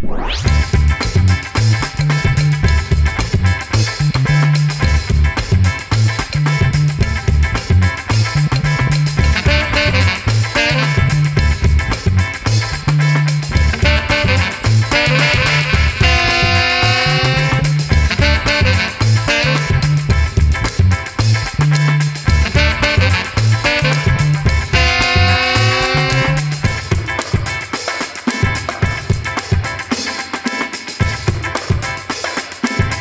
Música